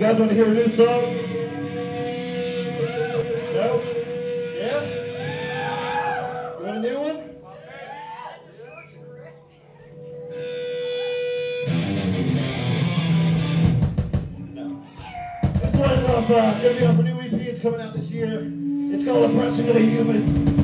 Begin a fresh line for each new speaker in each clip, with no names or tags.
guys want to hear a new song? No? Yeah? You want a new one? No. This one is off, uh, gonna be off a new EP. It's coming out this year. It's called Oppression of the Humans.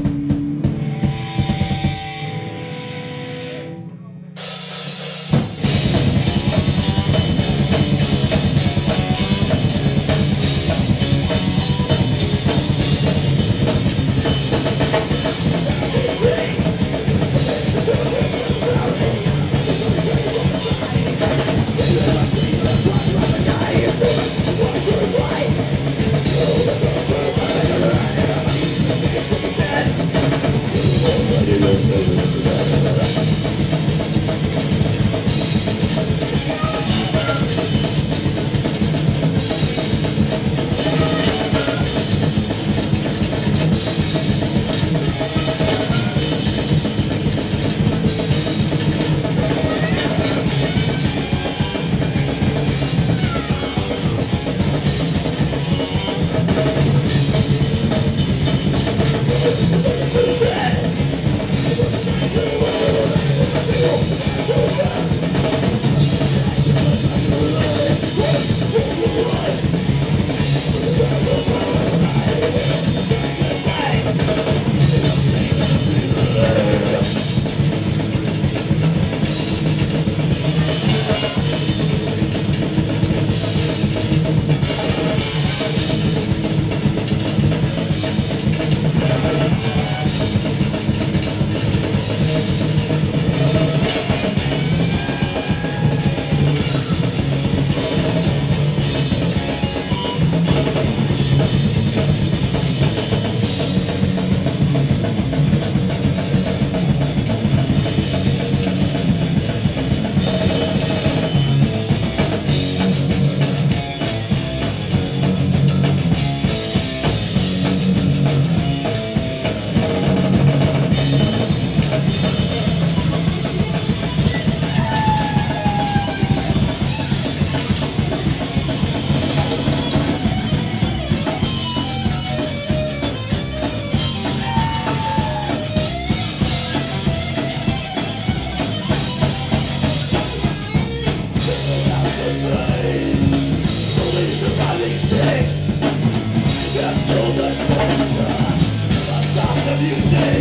Thank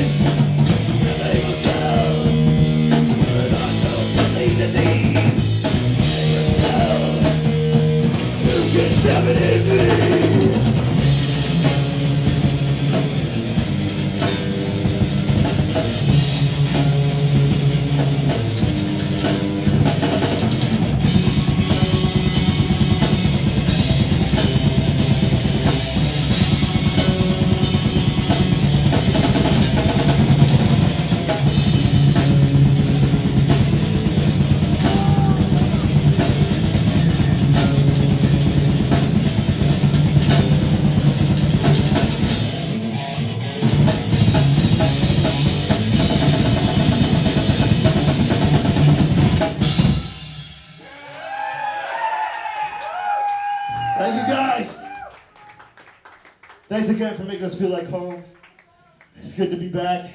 Thanks again for making us feel like home. It's good to be back.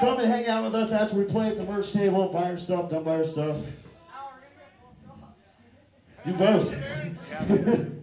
Come and hang out with us after we play at the merch table. Buy our stuff, don't buy our stuff. Do both.